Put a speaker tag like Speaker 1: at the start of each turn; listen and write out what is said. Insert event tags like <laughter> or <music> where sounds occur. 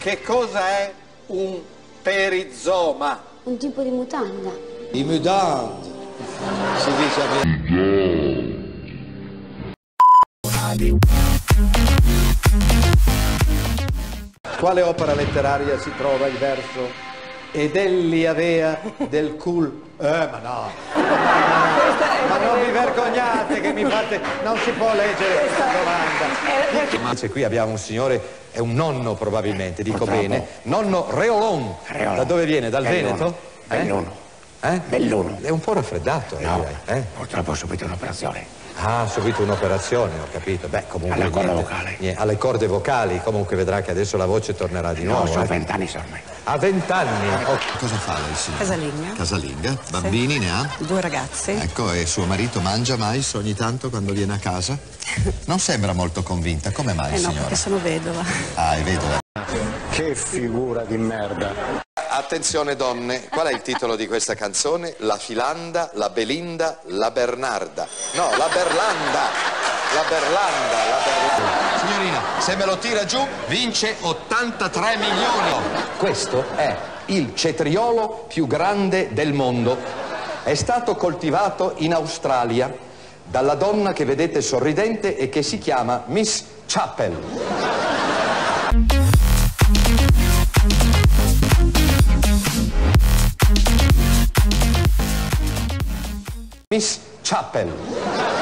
Speaker 1: Che cosa è un perizoma?
Speaker 2: Un tipo di mutanda.
Speaker 3: I mutande. Si dice a
Speaker 1: Quale opera letteraria si trova il verso ed elli avea del cul... Eh, ma no! Ma non vi vergognate che mi fate... Non si può leggere questa domanda. Invece qui abbiamo un signore, è un nonno probabilmente, dico bene. Nonno Reolon.
Speaker 4: Reolon.
Speaker 1: Da dove viene? Dal
Speaker 4: Belluno.
Speaker 1: Veneto? Eh?
Speaker 4: Belluno.
Speaker 1: Eh?
Speaker 4: Belluno.
Speaker 1: È un po' raffreddato, eh,
Speaker 4: No,
Speaker 1: direi. Eh?
Speaker 4: purtroppo ho subito un'operazione.
Speaker 1: Ah, ha subito un'operazione, ho capito. Beh, comunque.
Speaker 4: Alla corda
Speaker 1: niente,
Speaker 4: vocale.
Speaker 1: niente, alle corde vocali, comunque vedrà che adesso la voce tornerà di
Speaker 4: No,
Speaker 1: nuovo.
Speaker 4: sono
Speaker 1: eh.
Speaker 4: vent'anni ormai.
Speaker 1: A vent'anni. Oh,
Speaker 5: Cosa fa lei, signora?
Speaker 6: Casalinga.
Speaker 5: Casalinga? Bambini ne ha?
Speaker 6: Due ragazzi.
Speaker 5: Ecco, e suo marito mangia mais ogni tanto quando viene a casa? <laughs> Non sembra molto convinta. Come mai,
Speaker 6: Eh no,
Speaker 5: signora?
Speaker 6: perché sono vedova.
Speaker 5: Ah, è vedova.
Speaker 7: Che figura di merda.
Speaker 1: Attenzione donne, qual è il titolo di questa canzone? La Filanda, la Belinda, la Bernarda. No, la Berlanda. La Berlanda, la Berlanda. Se me lo tira giù, vince 83 milioni. Questo è il cetriolo più grande del mondo. È stato coltivato in Australia dalla donna che vedete sorridente e che si chiama Miss Chappell. Miss Chappell.